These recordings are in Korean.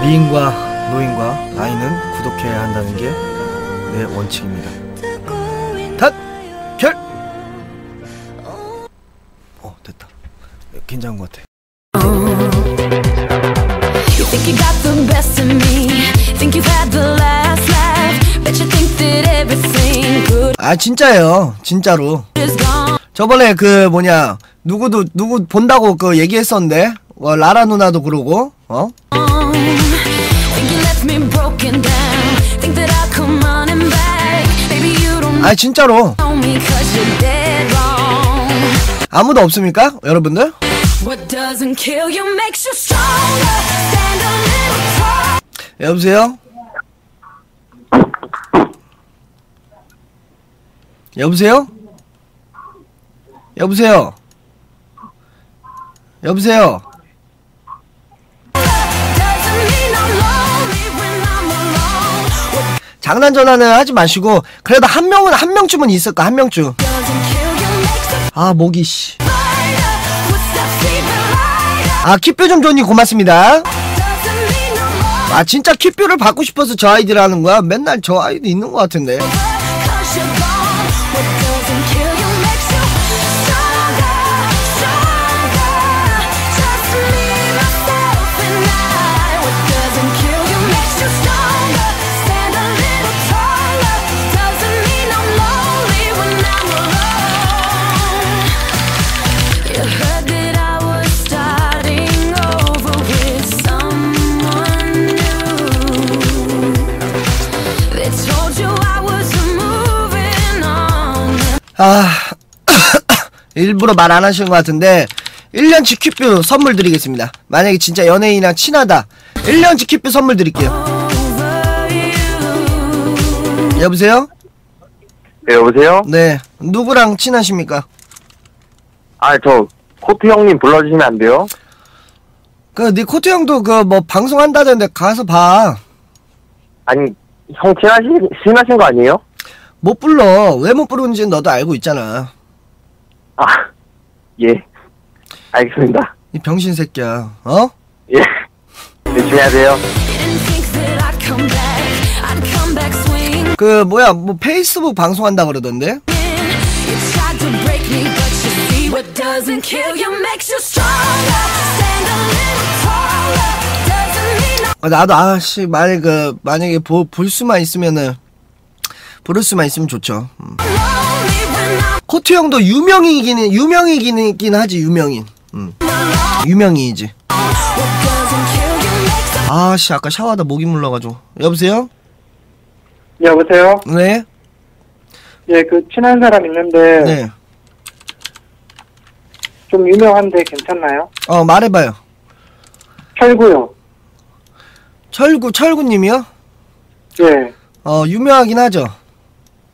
미인과 노인과 아이는 구독해야 한다는 게 내 원칙입니다. 단 결. 어 됐다. 괜찮은 것 같아. 아 진짜예요, 진짜로. 저번에 그 뭐냐 누구도 누구 본다고 그 얘기했었는데 어, 라라 누나도 그러고 어 아 진짜로. 아무도 없습니까 여러분들. 여보세요 여보세요 여보세요 여보세요 장난 전화는 하지 마시고 그래도 한 명은 한 명쯤은 있을 까 한 명쯤 아 목이 씨. 아 kit뷰 좀 좋니 고맙습니다. 아 진짜 kit뷰를 받고 싶어서 저 아이들 하는 거야 맨날 저 아이도 있는 것 같은데 일부러 말 안 하시는 것 같은데 1년치 quick view 선물 드리겠습니다 만약에 진짜 연예인이랑 친하다 1년치 quick view 선물 드릴게요. 여보세요? 네, 여보세요? 네 누구랑 친하십니까? 아, 저, 코트 형님 불러주시면 안 돼요? 그네 코트 형도 그 뭐 방송한다던데 가서 봐못 아니, 형 친하신, 친하신 거 아니에요? 불러 왜 못 부르는지는 너도 알고 있잖아 아, 예. 알겠습니다. 이 병신 새끼야 어? 예. 열심히 하세요. 그 뭐야 뭐 페이스북 방송한다 그러던데 아, 나도 아씨 만약 그 만약에 보, 볼 수만 있으면은 부를 수만 있으면 좋죠. 음. 코트 형도 유명이긴 유명이긴 하지 유명인. 음. 유명인이지. You makes you 아씨 아까 샤워하다 목이 물러가지고. 여보세요? 여보세요? 네. 예, 그 친한 사람 있는데 네. 좀 유명한데 괜찮나요? 어 말해봐요. 철구요. 철구 철구님이요? 예. 어 유명하긴 하죠.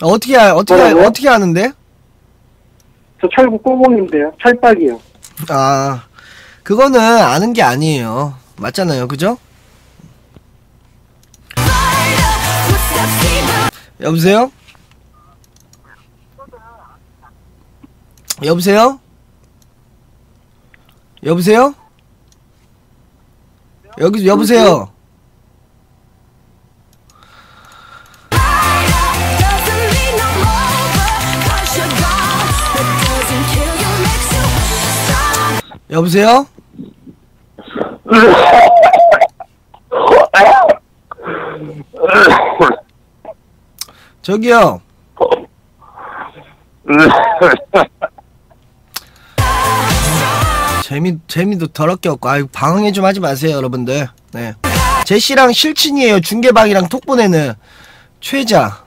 어, 어떻게 알- 어떻게 알- 뭐라고요? 어떻게 아는데? 저 철구 꼬봉인데요. 철박이요. 아 그거는 아는 게 아니에요. 맞잖아요, 그죠? 여보세요? 여보세요? 여보세요? 여기 여보세요? 여보세요? 저기요. 재미 재미도 더럽게 없고 아유 방해 좀 하지 마세요 여러분들. 네. 제시랑 실친이에요 중계방이랑 톡 보내는 최자.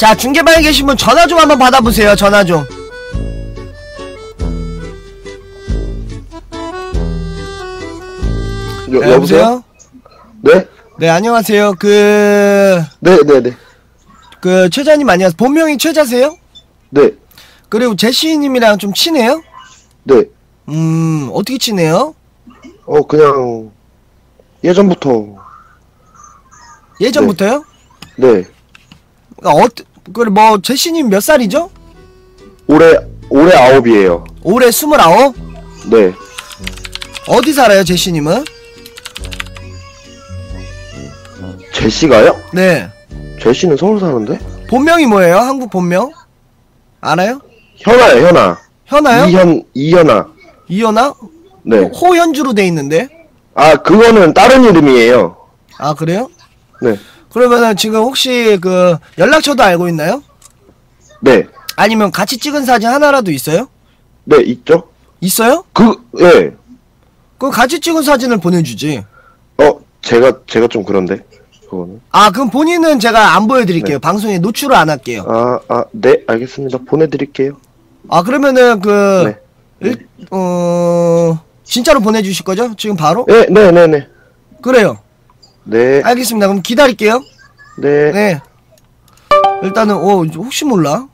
자 중계방에 계신 분 전화 좀 한번 받아보세요 전화 좀. 여, 네, 여보세요? 네? 네 안녕하세요 그 네, 네, 네. 그 최자님 안녕하세요. 본명이 최자세요? 네. 그리고 제시님이랑 좀 친해요? 네. 음 어떻게 친해요? 어, 그냥 예전부터 예전부터요? 네. 그러니까 어, 그래 뭐 제시님 몇 살이죠? 올해 올해 아홉이에요. 올해 스물아홉? 네. 어디 살아요 제시님은? 제시가요? 네 제시는 서울 사는데? 본명이 뭐예요? 한국 본명? 알아요? 현아요, 현아. 현아요? 이현 이현아. 이현아? 네. 호현주로 돼 있는데 아 그거는 다른 이름이에요. 아 그래요? 네. 그러면은 지금 혹시 그 연락처도 알고 있나요? 네. 아니면 같이 찍은 사진 하나라도 있어요? 네 있죠? 있어요? 그 예. 그 같이 찍은 사진을 보내주지. 어 제가 제가 좀 그런데 그거는. 아 그럼 본인은 제가 안 보여드릴게요. 네. 방송에 노출을 안 할게요. 아, 아, 네, 알겠습니다. 보내드릴게요. 아 그러면은 그 네. 일, 어 진짜로 보내주실 거죠? 지금 바로? 네, 네, 네, 네. 그래요. 네, 알겠습니다. 그럼 기다릴게요. 네. 네. 일단은 어 혹시 몰라.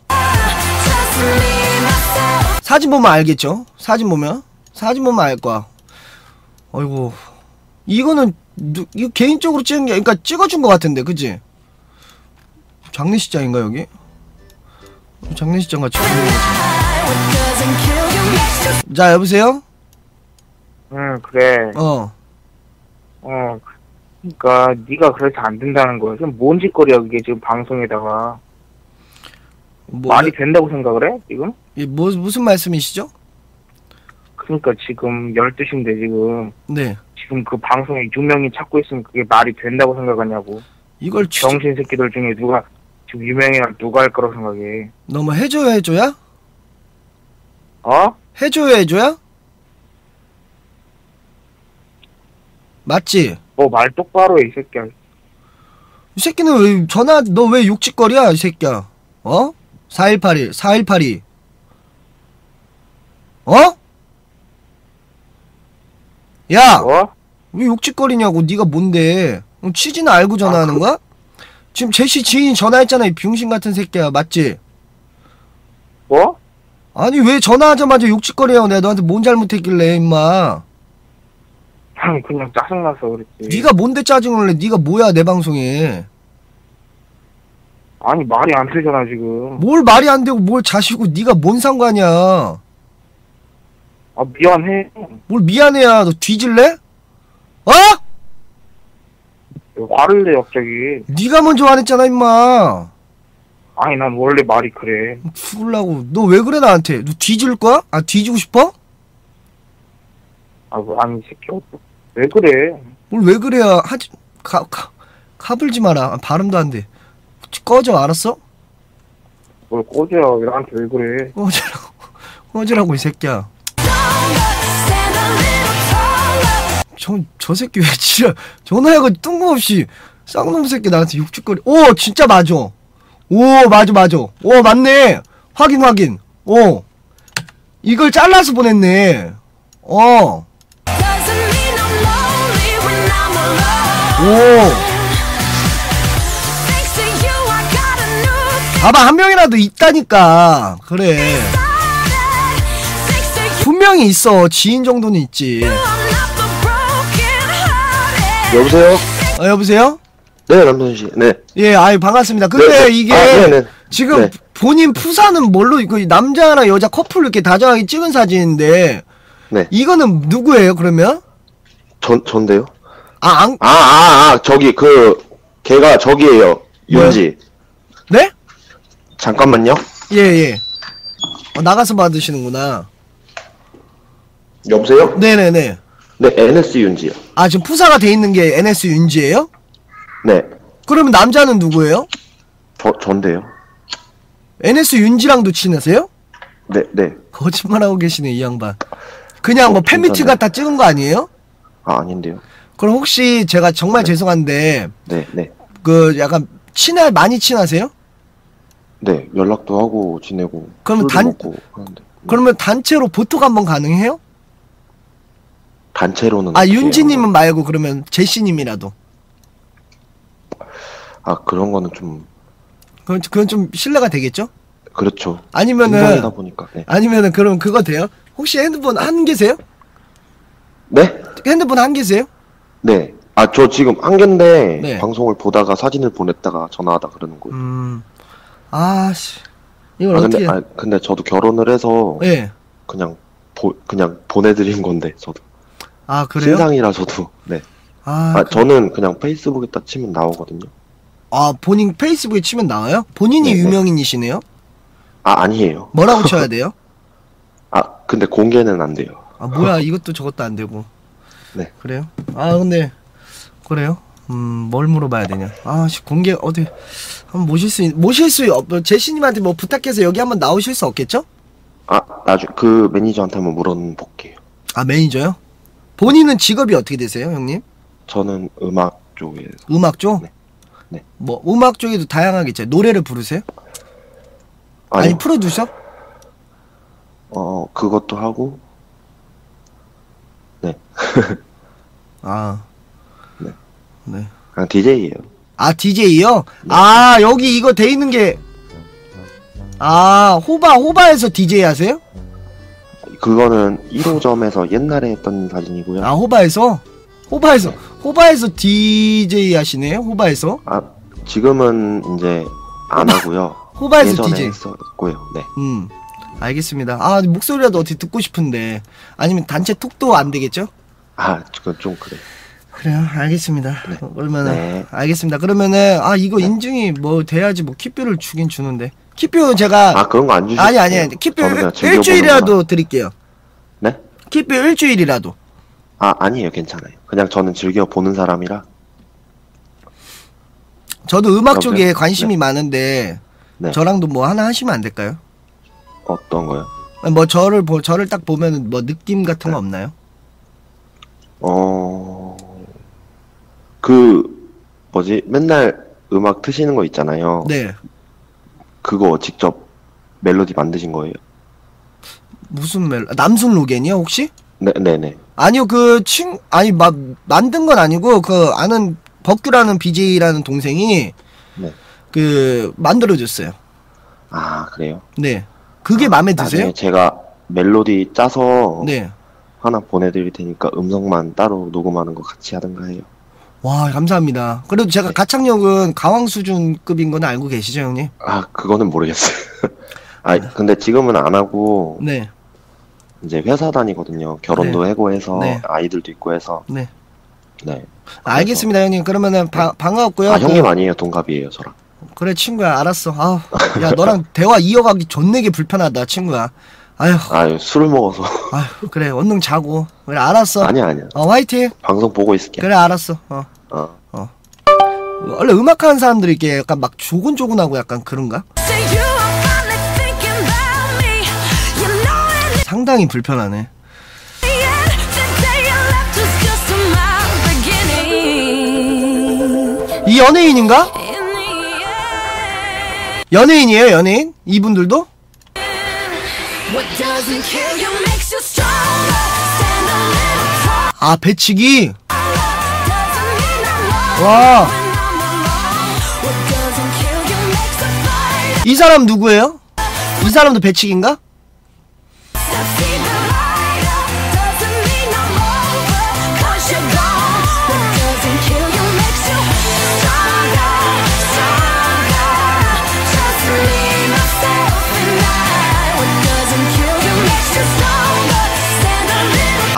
사진 보면 알겠죠? 사진 보면 사진 보면 알 거야. 어이구 이거는 누, 이거 개인적으로 찍은 게 그러니까 찍어준 것 같은데 그지? 장례식장인가 여기? 장례식장 같이 자 여보세요? 응 그래 어어 그니까 네가 그래서 안 된다는 거야 지금 뭔 짓거리야 그게 지금 방송에다가 뭐, 말이 된다고 생각을 해 지금 예, 뭐 무슨 말씀이시죠? 그러니까 지금 12시인데 지금 네 지금 그 방송에 유명인 찾고 있으면 그게 말이 된다고 생각하냐고 이걸 진짜 정신 새끼들 중에 누가 지금 유명인을 누가 할 거라고 생각해 너무 해줘야 해줘야? 어? 해줘야 해줘야? 맞지? 뭐말 똑바로 해 이 새끼야 이 새끼는 왜 전화 너 왜 욕짓거리야 이 새끼야 어? 4181 4182 어? 야! 어? 왜 욕짓거리냐고 네가 뭔데 어, 취지는 알고 전화하는 거야? 지금 제시 지인이 전화했잖아 이 병신 같은 새끼야 맞지? 뭐? 아니 왜 전화하자마자 욕짓거리냐고 내가 너한테 뭔 잘못했길래 임마 그냥 짜증나서 그랬지. 네가 뭔데 짜증을 내? 네가 뭐야 내 방송에? 아니 말이 안 되잖아 지금. 뭘 말이 안 되고 뭘 자시고 네가 뭔 상관이야? 아 미안해. 뭘 미안해야 너 뒤질래? 어? 왜 화를 내 갑자기? 네가 먼저 화냈잖아 임마. 아니 난 원래 말이 그래. 죽을라고. 너 왜 그래 나한테? 너 뒤질 거야? 아 뒤지고 싶어? 아, 뭐, 아니, 이 새끼, 어, 왜 그래? 뭘 왜 그래야 하지? 가, 가, 가불지 마라. 아, 발음도 안 돼. 꺼져 알았어? 뭘 꺼져야, 왜 나한테 왜 그래? 꺼지라고. 꺼지라고 이 새끼야. 저, 저 새끼 왜 진짜 전화해가 뜬금없이 쌍놈 새끼 나한테 육즙거리. 오 진짜 맞아. 오 맞아 맞아. 오 맞네. 확인 확인. 오. 이걸 잘라서 보냈네. 어 오, 봐봐 한 명이라도 있다니까 그래 분명히 있어 지인 정도는 있지. 여보세요? 어 여보세요 네, 남선 씨. 네. 예 아유 반갑습니다 근데 네, 네. 이게 아, 네, 네. 지금 네. 본인 푸사는 뭘로 그 남자나 여자 커플 이렇게 다정하게 찍은 사진인데 네. 이거는 누구예요 그러면 전 전데요? 아 안, 아, 아, 아, 저기 그 걔가 저기예요. 윤지. 네? 잠깐만요. 예 예 어, 나가서 받으시는구나 여보세요? 네네네 네, NS 윤지요. 아 지금 푸사가 돼 있는 게 NS 윤지예요? 네. 그러면 남자는 누구예요? 저 전데요. NS 윤지랑도 친하세요? 네, 네. 거짓말하고 계시네 이 양반 그냥 뭐 어, 팬미팅 괜찮아요. 갖다 찍은 거 아니에요? 아, 아닌데요. 그럼 혹시 제가 정말 죄송한데 네, 네. 그 약간 친하 많이 친하세요? 네, 연락도 하고 지내고 그러면 단- 하는데. 그러면 단체로 보톡 한번 가능해요? 단체로는 아 윤지님은? 말고 그러면 제시님이라도 아, 그런 거는 좀 그건, 그건 좀 신뢰가 되겠죠? 그렇죠. 아니면은 보니까. 네. 아니면은 그럼 그거 돼요? 혹시 핸드폰 한 개세요? 네? 핸드폰 한 개세요? 네. 아, 저 지금 한 개인데 네. 방송을 보다가 사진을 보냈다가 전화하다 그러는 거예요. 음. 아 씨 이걸 아, 어떻게 근데, 아, 근데 저도 결혼을 해서 예. 그냥 보, 그냥 보내드린 건데 저도 아 그래요? 신상이라 저도 네. 아, 아, 그- 저는 그냥 페이스북에 딱 치면 나오거든요. 아 본인 페이스북에 치면 나와요? 본인이 네네. 유명인이시네요? 아 아니에요. 뭐라고 쳐야 돼요? 아 근데 공개는 안 돼요. 아 뭐야 이것도 저것도 안 되고 네. 그래요? 아 근데 그래요? 음 뭘 물어봐야 되냐? 아 씨 공개 어디 한번 모실 수 있, 모실 수 없, 제시님한테 뭐 부탁해서 여기 한번 나오실 수 없겠죠? 아 나중 그 매니저한테 한번 물어볼게요. 아 매니저요? 본인은 직업이 어떻게 되세요, 형님? 저는 음악 쪽에 음악 쪽? 네. 네. 뭐 음악 쪽에도 다양하겠죠. 노래를 부르세요? 아니, 아니 프로듀서? 어 그것도 하고 아. 네. 네. 그냥 DJ예요. 아 DJ요? 네. 아 여기 이거 돼 있는 게. 아 호바 호바에서 DJ 하세요? 그거는 1호점에서 옛날에 했던 사진이고요. 아 호바에서 호바에서 호바에서 DJ 하시네요. 호바에서 아 지금은 이제 안 하고요. 호바에서 DJ. 했었고요. 네. 음 알겠습니다. 아 목소리라도 어떻게 듣고 싶은데 아니면 단체 톡도 안 되겠죠? 아 그건 좀 그래. 그래요 알겠습니다. 그러면은 네. 알겠습니다. 그러면은 아 이거 인증이 뭐 돼야지 뭐 키뷰를 주긴 주는데 키뷰 제가 아 그런 거 안 주시죠? 아니 아니 아니 일, 즐겨보는 일주일이라도. 드릴게요. 네? 키뷰 일주일이라도. 아 아니에요 괜찮아요. 그냥 저는 즐겨 보는 사람이라. 저도 음악 그러면- 쪽에 관심이 많은데 네. 저랑도 뭐 하나 하시면 안 될까요? 어떤 거요? 뭐 저를 보 저를 딱 보면은 뭐 느낌 같은 네. 거 없나요? 어. 그 뭐지 맨날 음악 트시는 거 있잖아요. 네. 그거 직접 멜로디 만드신 거예요? 무슨 멜 남순 로겐이요 혹시? 네 네 네. 아니요 그 친 아니 마, 만든 건 아니고 그 아는 버큐라는 BJ라는 동생이 네. 그 만들어 줬어요. 아 그래요? 네. 그게 마음에 드세요? 나중에 제가 멜로디 짜서 네. 하나 보내드릴 테니까 음성만 따로 녹음하는 거 같이 하든가 해요. 와 감사합니다. 그래도 제가 가창력은 가왕 수준급인 건 알고 계시죠 형님? 아 그거는 모르겠어요. 아 근데 지금은 안 하고 네. 이제 회사 다니거든요. 결혼도 하고 해서 네. 아이들도 있고 해서 네. 네. 알겠습니다 형님. 그러면은 바, 반가웠고요. 아 그- 형님 아니에요 동갑이에요 저랑. 그래 친구야 알았어 아우 야 너랑 대화 이어가기 존내게 불편하다 친구야 아휴. 아 술을 먹어서. 아휴 그래. 얼른 자고. 그래 알았어. 아니야 아니야. 어 화이팅. 방송 보고 있을게. 그래 알았어. 어. 어. 원래 음악하는 사람들이 이렇게 약간 막 조곤조곤하고 약간 그런가? 상당히 불편하네. 이 연예인인가? 연예인이에요 연예인? 이분들도 what doesn't kill you makes you stronger. Stand a little taller. 아 배치기 와 이. 사람 누구예요 이 사람도 배치기인가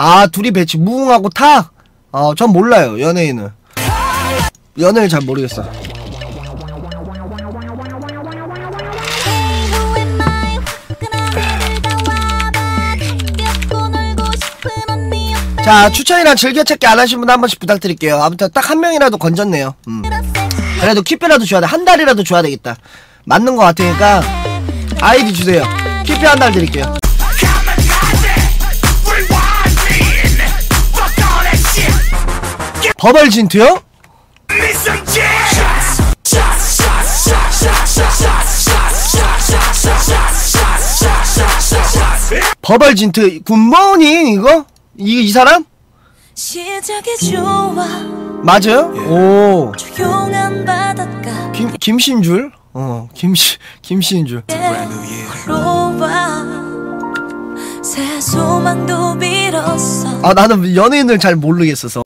아 둘이 배치 무궁하고 타 어전 몰라요 연예인을 연예인 잘 모르겠어. 자 추천이랑 즐겨찾기 안 하신 분 한 번씩 부탁드릴게요. 아무튼 딱 한 명이라도 건졌네요. 음. 그래도 킵배라도 줘야 돼한 달이라도 줘야 되겠다. 맞는 거 같으니까 아이디 주세요. 킵배 한달 드릴게요 버벌 진트요? 버벌 진트 굿모닝 이거? 이, 이 사람? 맞아요? 오 조용한 바닷가 김, 김신줄? 어 김시, 김신줄 아 나는 연예인을 잘 모르겠어서